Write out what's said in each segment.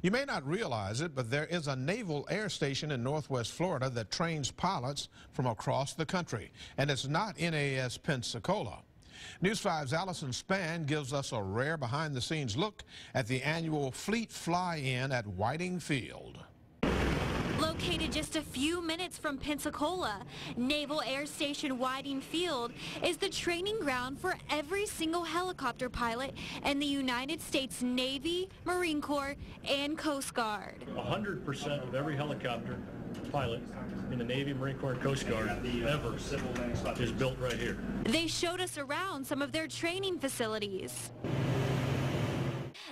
You may not realize it, but there is a naval air station in northwest Florida that trains pilots from across the country, and it's not NAS Pensacola. News 5's Allison Spann gives us a rare behind-the-scenes look at the annual Fleet Fly-In at Whiting Field. Located just a few minutes from Pensacola, Naval Air Station Whiting Field is the training ground for every single helicopter pilot in the United States Navy, Marine Corps, and Coast Guard. 100% of every helicopter pilot in the Navy, Marine Corps, and Coast Guard ever is built right here. They showed us around some of their training facilities.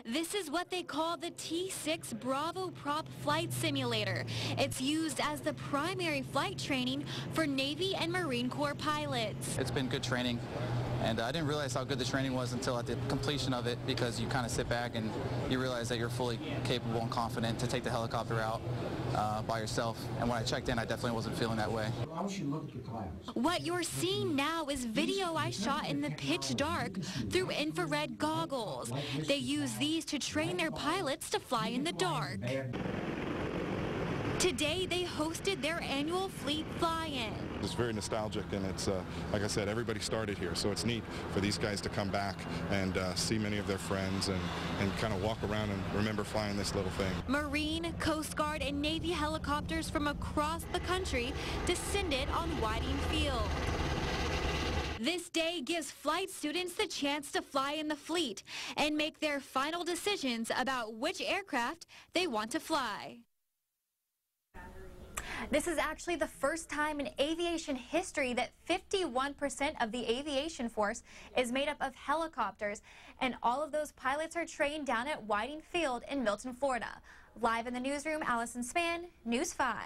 This is what they call the T6 Bravo Prop Flight Simulator. It's used as the primary flight training for Navy and Marine Corps pilots. It's been good training. And I didn't realize how good the training was until at the completion of it because you kind of sit back and you realize that you're fully capable and confident to take the helicopter out uh, by yourself. And when I checked in, I definitely wasn't feeling that way. What you're seeing now is video I shot in the pitch dark through infrared goggles. They use these to train their pilots to fly in the dark. Today, they hosted their annual fleet fly-in. It's very nostalgic, and it's, uh, like I said, everybody started here, so it's neat for these guys to come back and uh, see many of their friends and, and kind of walk around and remember flying this little thing. Marine, Coast Guard, and Navy helicopters from across the country descended on Whiting Field. This day gives flight students the chance to fly in the fleet and make their final decisions about which aircraft they want to fly. This is actually the first time in aviation history that 51% of the aviation force is made up of helicopters, and all of those pilots are trained down at Whiting Field in Milton, Florida. Live in the newsroom, Allison Spann, News 5.